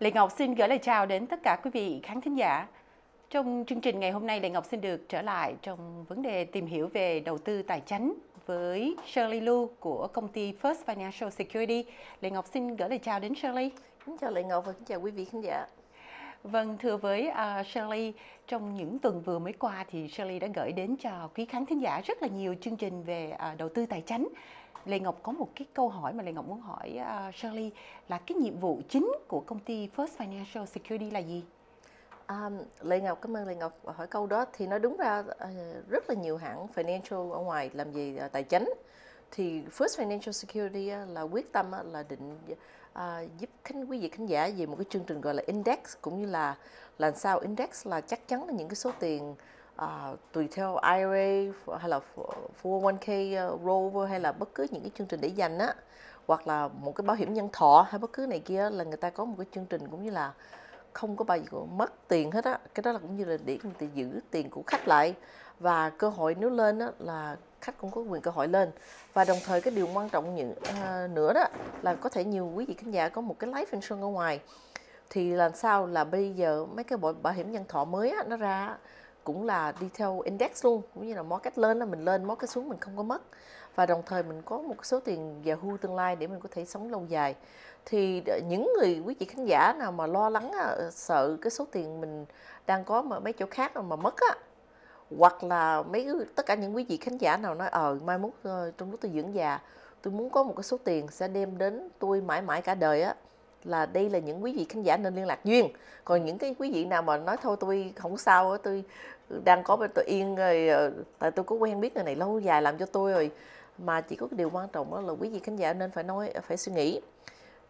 Lệ Ngọc xin gửi lời chào đến tất cả quý vị khán thính giả. Trong chương trình ngày hôm nay, Lệ Ngọc xin được trở lại trong vấn đề tìm hiểu về đầu tư tài chính với Shirley Lu của công ty First Financial Security. Lệ Ngọc xin gửi lời chào đến Shirley. Kính chào Lệ Ngọc và kính chào quý vị khán giả. Vâng, thưa với uh, Shirley, trong những tuần vừa mới qua thì Shirley đã gửi đến cho quý khán thính giả rất là nhiều chương trình về uh, đầu tư tài chính. Lê Ngọc có một cái câu hỏi mà Lê Ngọc muốn hỏi uh, Shirley là cái nhiệm vụ chính của công ty First Financial Security là gì? Um, Lê Ngọc cảm ơn Lê Ngọc hỏi câu đó thì nó đúng ra uh, rất là nhiều hãng financial ở ngoài làm gì uh, tài chính thì First Financial Security uh, là quyết tâm uh, là định uh, giúp khán quý vị khán giả về một cái chương trình gọi là index cũng như là làm sao index là chắc chắn là những cái số tiền uh, tùy theo IRA hay là 401k uh, à, hay là bất cứ những cái chương trình để dành á hoặc là một cái bảo hiểm nhân thọ hay bất cứ này kia là người ta có một cái chương trình cũng như là không có bao giờ mất tiền hết á. Cái đó là cũng như là để người ta giữ tiền của khách lại và cơ hội nếu lên đó là khách cũng có quyền cơ hội lên. Và đồng thời cái điều quan trọng những uh, nữa đó là có thể nhiều quý vị khán giả có một cái live insurance ở ngoài. Thì làm sao là bây giờ mấy cái bảo, bảo hiểm nhân thọ mới á, nó ra cũng là đi theo index luôn. Cũng như là market lên là mình lên market xuống mình không có mất. Và đồng thời mình có một số tiền già hưu tương lai để mình có thể sống lâu dài. Thì những người quý vị khán giả nào mà lo lắng sợ cái số tiền mình đang có mà mấy chỗ khác mà mất á hoặc là mấy tất cả những quý vị khán giả nào nói ờ mai mốt ờ, trong lúc tôi dưỡng già tôi muốn có một cái số tiền sẽ đem đến tôi mãi mãi cả đời á. Là đây là những quý vị khán giả nên liên lạc duyên. Còn những cái quý vị nào mà nói thôi tôi không sao tôi đang có bên tôi yên rồi ờ, tại tôi có quen biết người này lâu dài làm cho tôi rồi. Mà chỉ có cái điều quan trọng đó là quý vị khán giả nên phải nói phải suy nghĩ.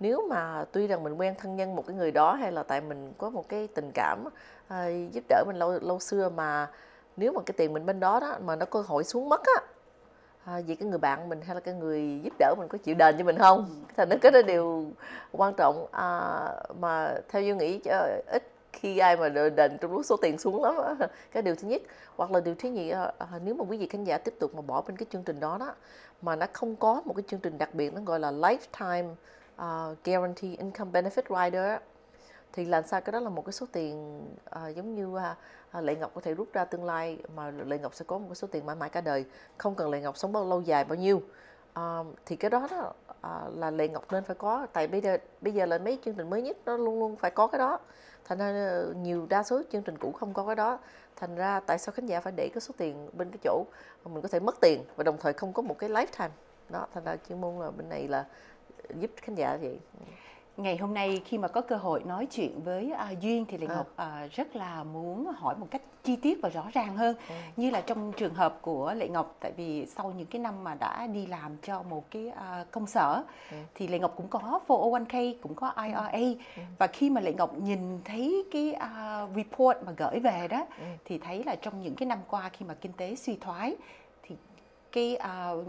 Nếu mà tuy rằng mình quen thân nhân một cái người đó hay là tại mình có một cái tình cảm uh, giúp đỡ mình lâu lâu xưa mà nếu mà cái tiền mình bên đó đó mà nó cơ hội xuống mất á à, vì cái người bạn mình hay là cái người giúp đỡ mình có chịu đền cho mình không? Thành nó cái đó điều quan trọng. À, mà theo tôi nghĩ ít khi ai mà đền trong lúc số tiền xuống lắm cái điều thứ nhất. Hoặc là điều thứ nhì à, nếu mà quý vị khán giả tiếp tục mà bỏ bên cái chương trình đó đó mà nó không có một cái chương trình đặc biệt nó gọi là lifetime uh, guarantee income benefit rider thì làm sao? Cái đó là một cái số tiền à, giống như à, à, Lệ Ngọc có thể rút ra tương lai mà Lệ Ngọc sẽ có một cái số tiền mãi mãi cả đời. Không cần Lệ Ngọc sống bao lâu dài bao nhiêu. À, thì cái đó, đó à, là Lệ Ngọc nên phải có. Tại bây giờ bây giờ là mấy chương trình mới nhất nó luôn luôn phải có cái đó. Thành ra ờ, nhiều đa số chương trình cũ không có cái đó. Thành ra tại sao khán giả phải để cái số tiền bên cái chỗ mình có thể mất tiền và đồng thời không có một cái lifetime? Đó thành ra chuyên môn là bên này là giúp khán giả vậy. Ừ ngày hôm nay khi mà có cơ hội nói chuyện với uh, duyên thì lệ ngọc uh, rất là muốn hỏi một cách chi tiết và rõ ràng hơn ừ. như là trong trường hợp của lệ ngọc tại vì sau những cái năm mà đã đi làm cho một cái uh, công sở ừ. thì lệ ngọc cũng có 401k cũng có IRA ừ. và khi mà lệ ngọc nhìn thấy cái uh, report mà gửi về đó ừ. thì thấy là trong những cái năm qua khi mà kinh tế suy thoái cái uh,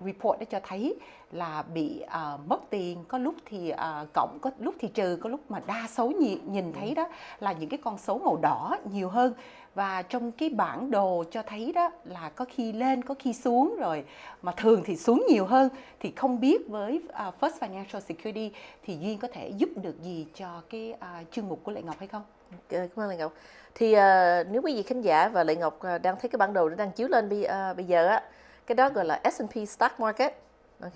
report đã cho thấy là bị uh, mất tiền có lúc thì uh, cộng có lúc thì trừ có lúc mà đa số nhìn, nhìn thấy đó là những cái con số màu đỏ nhiều hơn và trong cái bản đồ cho thấy đó là có khi lên có khi xuống rồi mà thường thì xuống nhiều hơn thì không biết với uh, First Financial Security thì duyên có thể giúp được gì cho cái uh, chương mục của lệ ngọc hay không? Cảm ơn lệ ngọc. Thì uh, nếu quý vị khán giả và lệ ngọc đang thấy cái bản đồ nó đang chiếu lên bây, uh, bây giờ á cái đó gọi là S&P Stock Market. Ok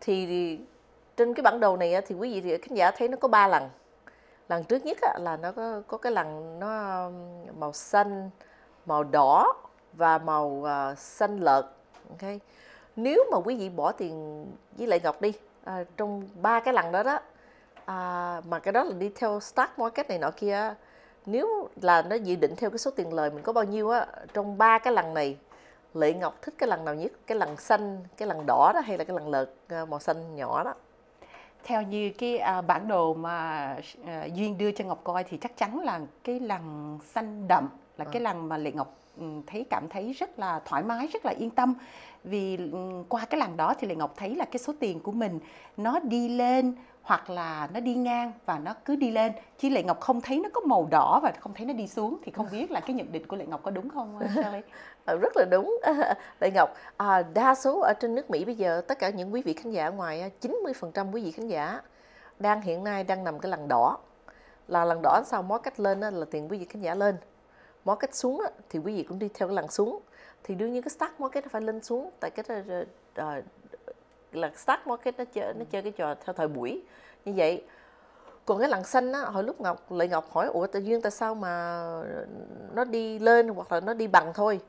thì trên cái bản đồ này thì quý vị khán giả thấy nó có ba lần. Lần trước nhất là nó có có cái lần nó um, màu xanh màu đỏ và màu uh, xanh lợt. Ok nếu mà quý vị bỏ tiền với lại ngọc đi à, trong ba cái lần đó đó à, mà cái đó là đi theo stock market này nọ kia nếu là nó dự định theo cái số tiền lời mình có bao nhiêu á trong ba cái lần này Lệ Ngọc thích cái lần nào nhất? Cái lần xanh, cái lần đỏ đó hay là cái lần lợt à, màu xanh nhỏ đó? Theo như cái à, bản đồ mà à, Duyên đưa cho Ngọc coi thì chắc chắn là cái lần xanh đậm là à. cái lần mà Lệ Ngọc Ừ, thấy cảm thấy rất là thoải mái, rất là yên tâm. Vì ừ, qua cái lần đó thì Lệ Ngọc thấy là cái số tiền của mình nó đi lên hoặc là nó đi ngang và nó cứ đi lên. Chứ lệ ngọc không thấy nó có màu đỏ và không thấy nó đi xuống thì không biết là cái nhận định của lệ ngọc có đúng không ờ, Sally? Ờ, rất là đúng. Lệ ngọc à, đa số ở trên nước mỹ bây giờ tất cả những quý vị khán giả ngoài à, 90% quý vị khán giả đang hiện nay đang nằm cái lần đỏ. Là lần đỏ sau mó cách lên là tiền quý vị khán giả lên mó cách xuống á, thì quý vị cũng đi theo cái lần xuống. Thì đương nhiên cái stock market nó phải lên xuống tại cái uh, là stock market nó chơi nó chơi cái trò theo thời buổi. Như vậy còn cái lằn xanh á hồi lúc ngọc lại ngọc hỏi ủa tự nhiên tại sao mà nó đi lên hoặc là nó đi bằng thôi?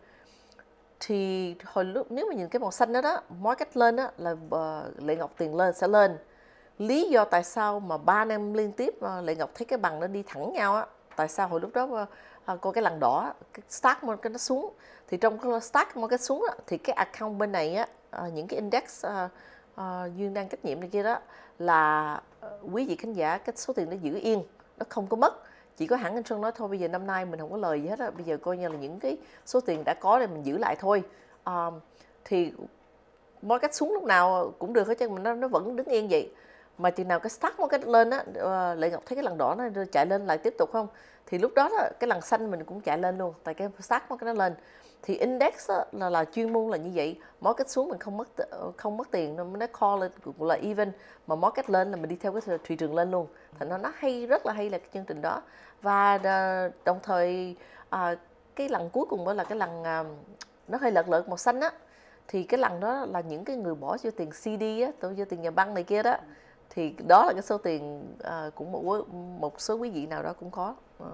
Thì hồi lúc nếu mà nhìn cái màu xanh đó đó mối cách lên đó là uh, lệ ngọc tiền lên sẽ lên. Lý do tại sao mà ba năm liên tiếp uh, lệ ngọc thấy cái bằng nó đi thẳng nhau á tại sao hồi lúc đó uh, Ờ, có cái lằn đỏ cái start một cái nó xuống. Thì trong cái start một cái xuống á, thì cái account bên này á ờ, những cái index ờ, uh, duyên đang trách nhiệm này kia đó là quý vị khán giả cái số tiền nó giữ yên nó không có mất. Chỉ có hãng anh Sơn nói thôi bây giờ năm nay mình không có lời gì hết á bây giờ coi như là những cái số tiền đã có để mình giữ lại thôi. Thì mỗi cách xuống lúc nào cũng được hết chứ mình nó, nó vẫn đứng yên vậy mà chừng nào cái start một cái lên á ờ, lệ ngọc thấy cái lần đỏ nó chạy lên lại tiếp tục không? Thì lúc đó, đó cái lần xanh mình cũng chạy lên luôn tại cái start một cái nó lên. Thì index đó, là là chuyên môn là như vậy. Market xuống mình không mất ờ, không mất tiền nó call lên cũng là even. Mà market lên là mình đi theo cái thị trường lên luôn. Thành nó nó hay rất là hay là cái chương trình đó. Và ờ, đồng thời à, cái lần cuối cùng đó là cái lần à, nó hơi lợt lợt màu xanh á. Thì cái lần đó là những cái người bỏ vô tiền CD á, tôi vô tiền nhà băng này kia đó thì đó là cái số tiền uh, cũng một một số quý vị nào đó cũng có. uh.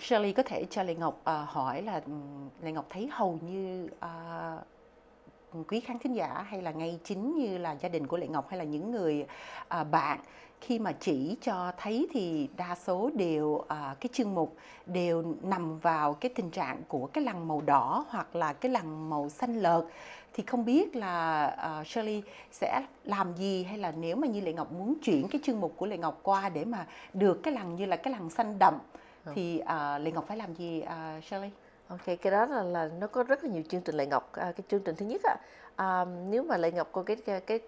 Shirley có thể cho Lê Ngọc uh, hỏi là Lê Ngọc thấy hầu như uh, quý khán thính giả hay là ngay chính như là gia đình của Lệ Ngọc hay là những người uh, bạn khi mà chỉ cho thấy thì đa số đều uh, cái chương mục đều nằm vào cái tình trạng của cái lằn màu đỏ hoặc là cái lằn màu xanh lợt thì không biết là uh, Shirley sẽ làm gì hay là nếu mà như Lệ Ngọc muốn chuyển cái chương mục của Lệ Ngọc qua để mà được cái lằn như là cái lằn xanh đậm ừ. thì uh, Lệ Ngọc phải làm gì uh, Shirley? Ok, cái đó là là nó có rất là nhiều chương trình Lệ Ngọc. À, cái chương trình thứ nhất á, à, nếu mà Lệ Ngọc có cái cái, cái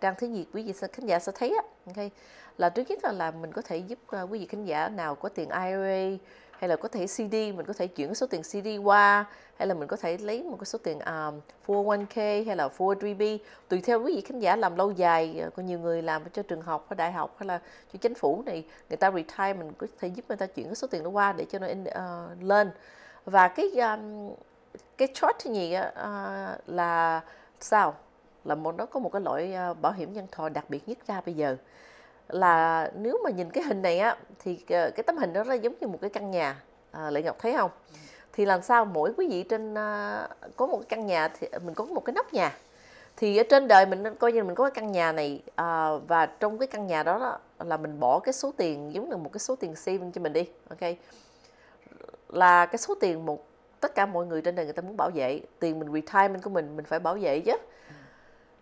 trang thứ nhiệt quý vị khán giả sẽ thấy á okay. là trước nhất là, là mình có thể giúp quý vị khán giả nào có tiền IRA hay là có thể CD mình có thể chuyển số tiền CD qua hay là mình có thể lấy một cái số tiền à, um, 401k hay là 403b tùy theo quý vị khán giả làm lâu dài à, có nhiều người làm cho trường học hay đại học hay là cho chính phủ này người ta retire mình có thể giúp người ta chuyển cái số tiền đó qua để cho nó in, uh, lên. Và cái um, cái chart thứ nhì uh, là sao? Là một nó có một cái loại ờ, bảo hiểm nhân thọ đặc biệt nhất ra bây giờ là nếu mà nhìn cái hình này á thì ờ, cái tấm hình đó nó giống như một cái căn nhà. À, lệ ngọc thấy không? Thì làm sao mỗi quý vị trên à, có một căn nhà thì ờ, mình có một cái nóc nhà. Thì ở trên đời mình coi như mình có cái căn nhà này à, và trong cái căn nhà đó, đó là mình bỏ cái số tiền giống như một cái số tiền saving cho mình đi ok? Là cái số tiền một tất cả mọi người trên đời người ta muốn bảo vệ. Tiền mình retirement của mình mình phải bảo vệ chứ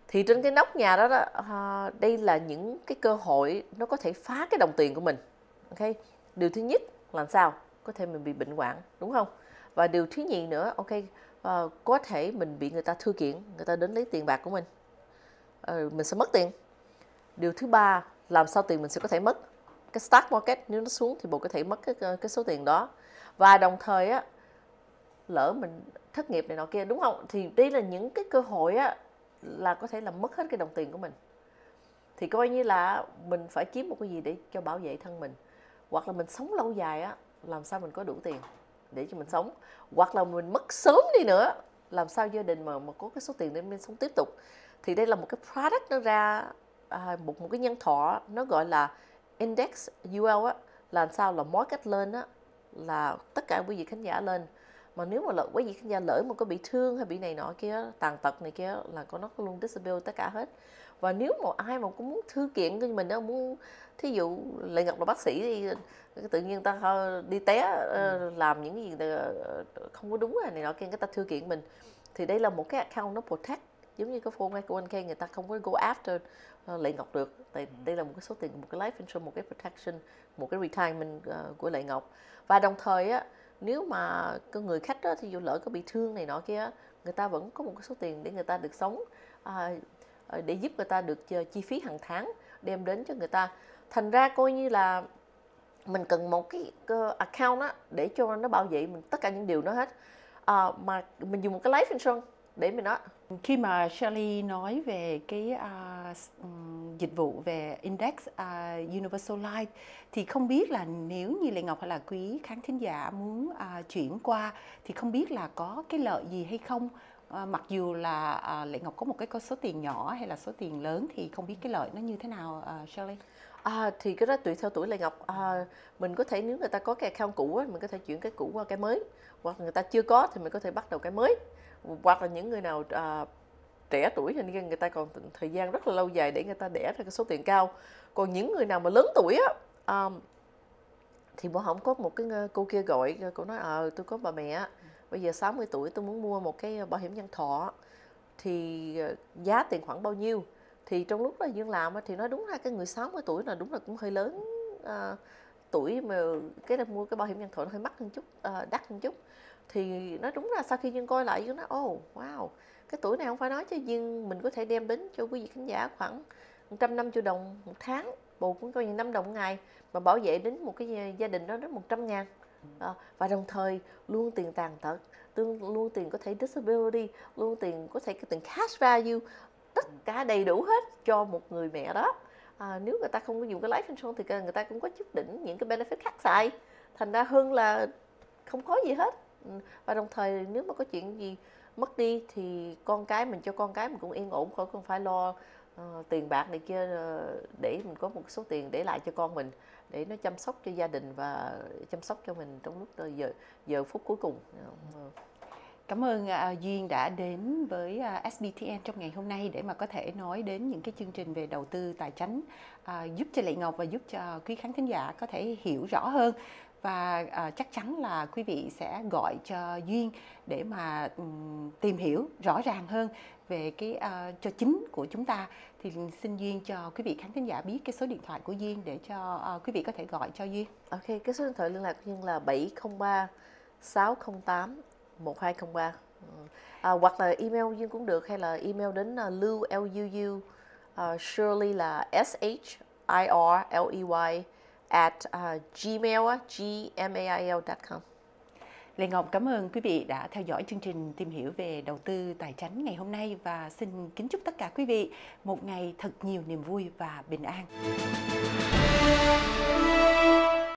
thì trên cái nóc nhà đó, đó à, đây là những cái cơ hội nó có thể phá cái đồng tiền của mình ok? Điều thứ nhất là sao? Có thể mình bị bệnh hoạn đúng không? Và điều thứ nhì nữa ok à, có thể mình bị người ta thư kiện người ta đến lấy tiền bạc của mình. À, mình sẽ mất tiền. Điều thứ ba làm sao tiền mình sẽ có thể mất? Cái stock market nếu nó xuống thì bộ có thể mất cái cái số tiền đó. Và đồng thời á lỡ mình thất nghiệp này nọ kia đúng không? Thì đây là những cái cơ hội á là có thể làm mất hết cái đồng tiền của mình. Thì coi như là mình phải kiếm một cái gì để cho bảo vệ thân mình. Hoặc là mình sống lâu dài á làm sao mình có đủ tiền để cho mình sống? Hoặc là mình mất sớm đi nữa làm sao gia đình mà mà có cái số tiền để mình sống tiếp tục? Thì đây là một cái product nó ra à, một một cái nhân thọ nó gọi là index UL á làm sao là mỗi cách lên á là tất cả quý vị khán giả lên mà nếu mà lỡ quý vị khán giả lỡ mà có bị thương hay bị này nọ kia tàn tật này kia là có nó luôn disability tất cả hết và nếu mà ai mà cũng muốn thư kiện cho mình đó muốn thí dụ lệ ngọc là bác sĩ đi tự nhiên ta đi té ừ. làm những gì không có đúng này nọ kia người ta thư kiện mình thì đây là một cái account nó protect giống như cái phone của anh người ta không có go after uh, lệ ngọc được tại ừ. đây là một cái số tiền một cái life insurance một cái protection một cái retirement của lệ ngọc và đồng thời á nếu mà cái người khách đó thì dù lỡ có bị thương này nọ kia người ta vẫn có một cái số tiền để người ta được sống à, à để giúp người ta được ờ, chi phí hàng tháng đem đến cho người ta. Thành ra coi như là mình cần một cái ờ, account đó để cho nó bảo vệ mình tất cả những điều đó hết. À, mà mình dùng một cái life insurance để mình nói. Khi mà Shirley nói về cái uh, dịch vụ về index uh, Universal Life thì không biết là nếu như Lệ Ngọc hay là quý khán thính giả muốn uh, chuyển qua thì không biết là có cái lợi gì hay không. À, mặc dù là à, Lệ Ngọc có một cái số tiền nhỏ hay là số tiền lớn thì không biết cái lợi nó như thế nào à, Shirley? À, thì cái đó tùy theo tuổi Lệ Ngọc. À, mình có thể nếu người ta có cái account cũ mình có thể chuyển cái cũ qua cái mới. Hoặc người ta chưa có thì mình có thể bắt đầu cái mới hoặc là những người nào uh, trẻ tuổi thì người ta còn thời gian rất là lâu dài để người ta đẻ ra cái số tiền cao. Còn những người nào mà lớn tuổi á um, thì bố không có một cái ờ, cô kia gọi ờ, cô nói ờ à, tôi có bà mẹ bây giờ 60 tuổi tôi muốn mua một cái bảo hiểm nhân thọ. Thì giá tiền khoảng bao nhiêu? Thì trong lúc là dương làm thì nói đúng ra cái người 60 tuổi là đúng là cũng hơi lớn à, tuổi mà cái mua cái bảo hiểm nhân thọ nó hơi mắc hơn chút à, đắt hơn chút thì nói đúng là sau khi dương coi lại dương nói oh wow cái tuổi này không phải nói cho dương mình có thể đem đến cho quý vị khán giả khoảng 150 đồng một tháng bù cũng coi như 5 đồng một ngày mà bảo vệ đến một cái ờ, gia đình đó đến 100 ngàn. À, và đồng thời luôn tiền tàn tật tương luôn tiền có thể disability luôn tiền có thể cái tiền cash value tất cả đầy đủ hết cho một người mẹ đó. À, nếu người ta không có dùng cái life insurance thì người ta cũng có chút đỉnh những cái benefit khác xài. Thành ra hơn là không có gì hết và đồng thời nếu mà có chuyện gì mất đi thì con cái mình cho con cái mình cũng yên ổn khỏi không phải lo uh, tiền bạc này kia uh, để mình có một số tiền để lại cho con mình để nó chăm sóc cho gia đình và chăm sóc cho mình trong lúc ờ, giờ giờ phút cuối cùng. Cảm ơn uh, Duyên đã đến với à, uh, SBTN trong ngày hôm nay để mà có thể nói đến những cái chương trình về đầu tư tài chính uh, giúp cho Lệ Ngọc và giúp cho quý khán thính giả có thể hiểu rõ hơn. Và uh, chắc chắn là quý vị sẽ gọi cho Duyên để mà um, tìm hiểu rõ ràng hơn về cái uh, cho chính của chúng ta. Thì xin duyên cho quý vị khán thính giả biết cái số điện thoại của duyên để cho uh, quý vị có thể gọi cho duyên. Ok cái số điện thoại liên lạc của duyên là 703 608 1203 à, hoặc là email duyên cũng được hay là email đến uh, lưu luu uh, à, Shirley là s h i r l e y at uh, gmail gmail.com Lê Ngọc cảm ơn quý vị đã theo dõi chương trình tìm hiểu về đầu tư tài chính ngày hôm nay và xin kính chúc tất cả quý vị một ngày thật nhiều niềm vui và bình an.